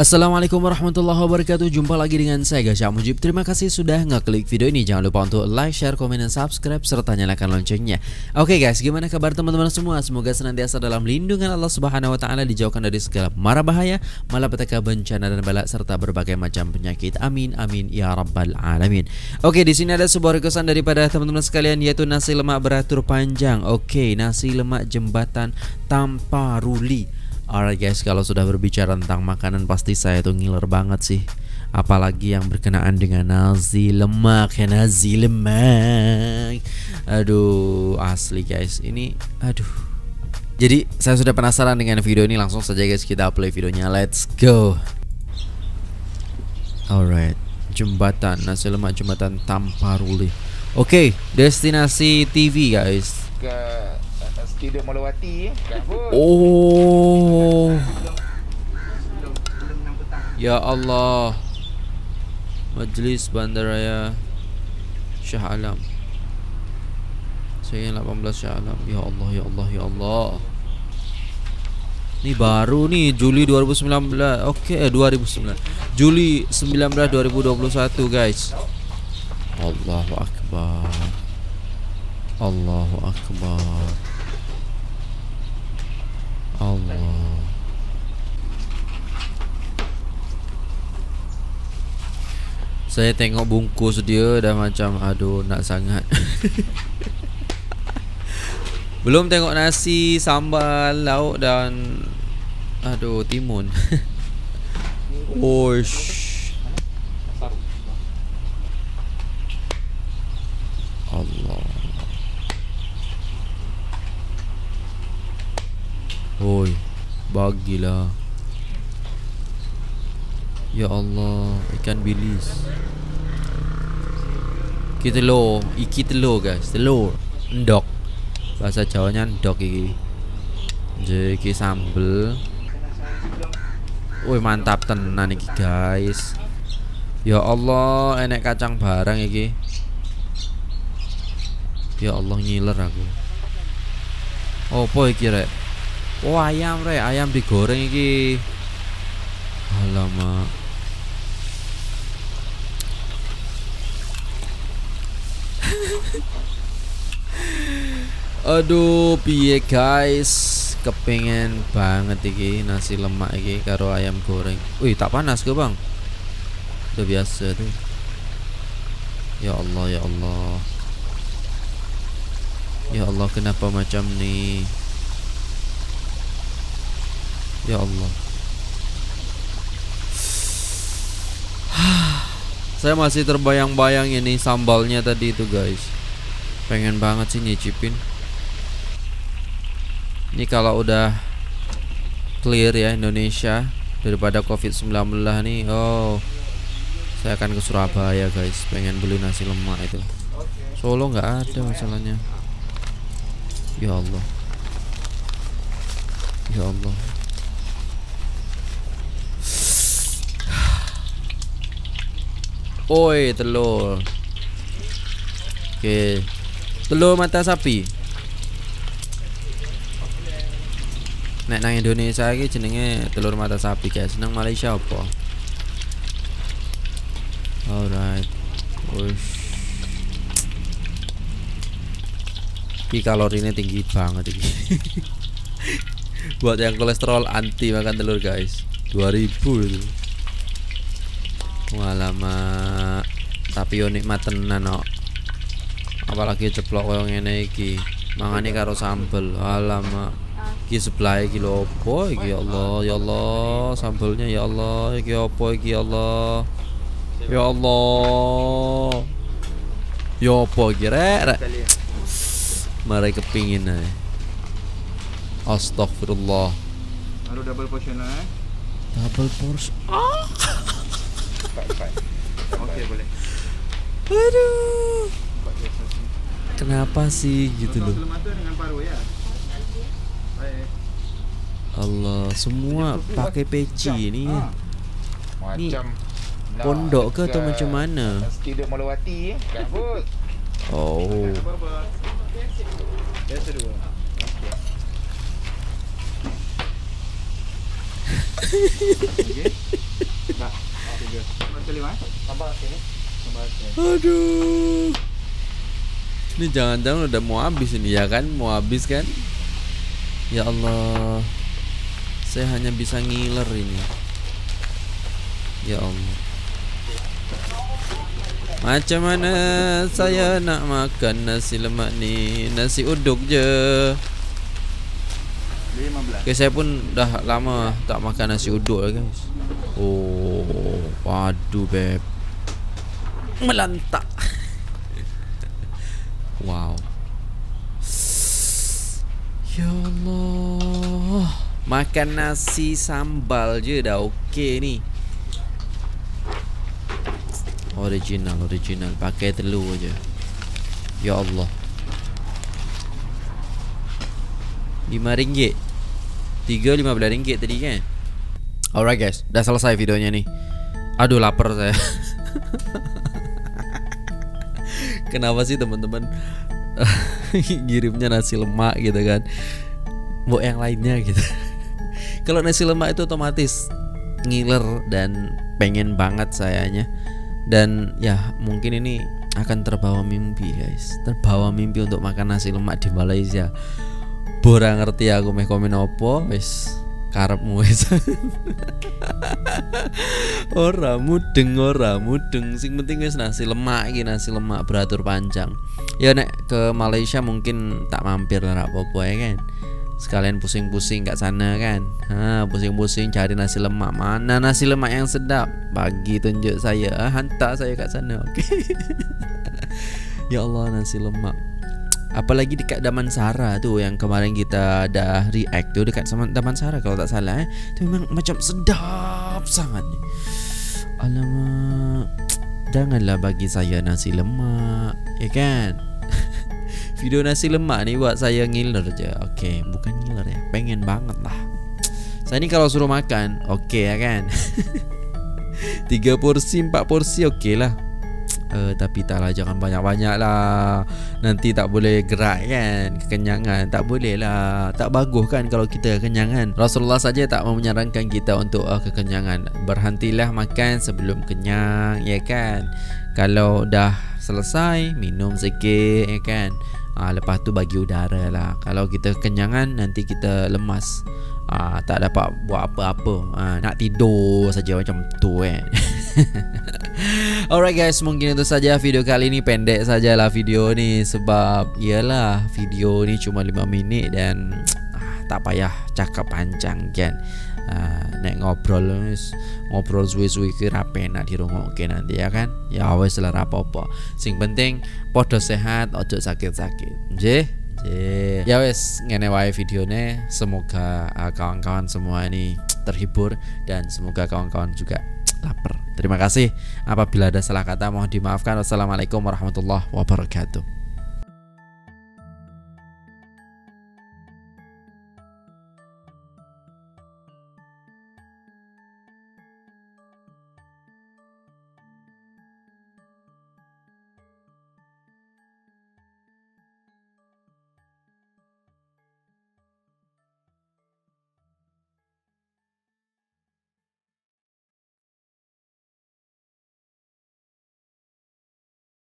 Assalamualaikum warahmatullahi wabarakatuh. Jumpa lagi dengan saya Gasya Mujib. Terima kasih sudah ngeklik video ini. Jangan lupa untuk like, share, komen, dan subscribe Serta nyalakan loncengnya. Oke guys, gimana kabar teman-teman semua? Semoga senantiasa dalam lindungan Allah Subhanahu Wa Taala Dijauhkan dari segala mara bahaya Malapetaka bencana dan balak Serta berbagai macam penyakit. Amin, amin, ya rabbal alamin. Oke, di sini ada sebuah requestan daripada teman-teman sekalian Yaitu nasi lemak beratur panjang. Oke, nasi lemak jembatan tanpa ruli Alright guys, kalau sudah berbicara tentang makanan pasti saya tuh ngiler banget sih. Apalagi yang berkenaan dengan nasi lemak ya nasi lemak. Aduh asli guys ini aduh. Jadi saya sudah penasaran dengan video ini langsung saja guys kita play videonya. Let's go. Alright jembatan nasi lemak jembatan Tamparuli Oke okay, destinasi TV guys. Ke Studio Molawati eh. Oh. Ya Allah. Majlis Bandaraya Shah Alam. Saya 18 Shah Alam. Ya Allah, ya Allah, ya Allah. Ini baru nih Juli 2019. Oke, okay, 2009. Juli 19 2021, guys. Allahu akbar. Allahu akbar. Allah. Saya tengok bungkus dia dah macam aduh nak sangat. Belum tengok nasi, sambal, lauk dan aduh timun. Oish bagilah. Ya Allah, ikan bilis. Kita telur, iki telur guys, telur. Endok. Bahasa Jawanya endok iki. Je iki sambel. Woi mantap tenan iki guys. Ya Allah, enek kacang barang iki. Ya Allah ngiler aku. Opo iki rek? Oh ayam re, ayam digoreng iki. Alamak. Aduh, piye guys? Kepengen banget iki nasi lemak iki karo ayam goreng. Wih, tak panas ke, Bang? Udah biasa tuh. Ya Allah, ya Allah. Ya Allah, kenapa macam nih? Ya Allah. Saya masih terbayang-bayang ini sambalnya tadi itu guys. Pengen banget sih nyicipin. Ini kalau udah clear ya Indonesia Daripada covid-19 nih Oh Saya akan ke Surabaya guys. Pengen beli nasi lemak itu. Solo nggak ada masalahnya. Ya Allah. Ya Allah Oi, telur. Okey. Telur mata sapi. Nek nang Indonesia iki jenenge telur mata sapi, guys. Nang Malaysia apa? Alright. Wush. Ki kalorinya tinggi banget ini. Buat yang kolesterol anti makan telur, guys. 2000 itu. Walama tapi yo nikmat tenan kok. Apalagi ceplok koyo ngene iki. Mangane karo sambel. Alamak. Iki sebelah iki lho opo iki ya Allah, ya Allah, sambelnya ya Allah, iki opo iki ya Allah. Ya Allah. Ya opo iki rek rek. Mari kepingin ae. Astagfirullah. Baru double portion eh. Double portion. Ah. Okey boleh. Aduh. Kenapa sih gitu loh? ya. Allah, semua pakai peci ni. Ah. Macam pondok ke atau macam mana? Studio Molawati eh. Kabut. Oh. Biasa dua. Okey. Dah. Tiga. Macam lima. Tambah sini. Aduh. Ini jangan-jangan udah mau habis ini ya kan? Mau habis kan? Ya Allah. Saya hanya bisa ngiler ini. Ya Allah. Macam mana saya nak makan nasi lemak ni? Nasi uduk je. Lima belas. Okay, saya pun dah lama tak makan nasi uduk lah guys. Oh, padu beb. Melantak. wow. Ya Allah. Makan nasi sambal je dah okey ni. Original, original. Pakai telur je. Ya Allah. RM5 Tiga lima belas ringgit tadi kan Alright guys. Dah selesai videonya nih. Aduh lapar saya. Kenapa sih teman-teman Ngirimnya nasi lemak gitu kan? Mau yang lainnya gitu. Kalau nasi lemak itu otomatis Ngiler dan pengen banget sayanya. Dan ya mungkin ini akan terbawa mimpi guys. Terbawa mimpi untuk makan nasi lemak di Malaysia. Bora ngerti aku meh komen opo wis karepmu wis. ora mudeng ora mudeng sing penting wis nasi lemak iki nasi lemak beratur panjang. Ya nek ke Malaysia mungkin tak mampir lah apa-apa ya kan. Sekalian pusing-pusing kat sana kan. Ha, pusing-pusing cari nasi lemak. Mana nasi lemak yang sedap? Bagi tunjuk saya, ha, hantar saya kat sana. Okey. ya Allah nasi lemak. Apalagi dekat Damansara tu yang kemarin kita dah react tu dekat Damansara kalau tak salah eh. Tu memang macam sedap sangat. Alamak. Janganlah bagi saya nasi lemak, ya kan? Video nasi lemak ni buat saya ngiler je. Okey, bukan ngiler ya. Pengen banget lah. Saya ni kalau suruh makan, okey ya kan? Tiga porsi, empat porsi okey lah. Uh, tapi taklah jangan banyak-banyak lah. Nanti tak boleh gerak kan Kekenyangan Tak boleh lah. Tak bagus kan kalau kita kekenyangan Rasulullah saja tak menyarankan kita untuk uh, kekenyangan. Berhentilah makan sebelum kenyang Ya kan? Kalau dah selesai Minum sikit Ya kan? Uh, Lepas tu bagi udara lah. Kalau kita kekenyangan Nanti kita lemas. Uh, Tak dapat buat apa-apa. Uh, Nak tidur saja macam tu kan Alright guys, mungkin itu saja video kali ini pendek sajalah video ni sebab iyalah video ni cuma 5 minit dan ah, tak payah cakap panjang kan. Ah, nek ngobrol ngobrol suwe-suwe ke rapi nak dirungokke nanti ya kan. Ya wes lah apa-apa. Sing penting podo sehat, ojo sakit-sakit. Nggih. Yeah. Ya wes ngene wae videonya Semoga uh, kawan-kawan semua ini terhibur dan semoga kawan-kawan juga lapar. Terima kasih. Apabila ada salah kata mohon dimaafkan. Wassalamualaikum warahmatullahi wabarakatuh.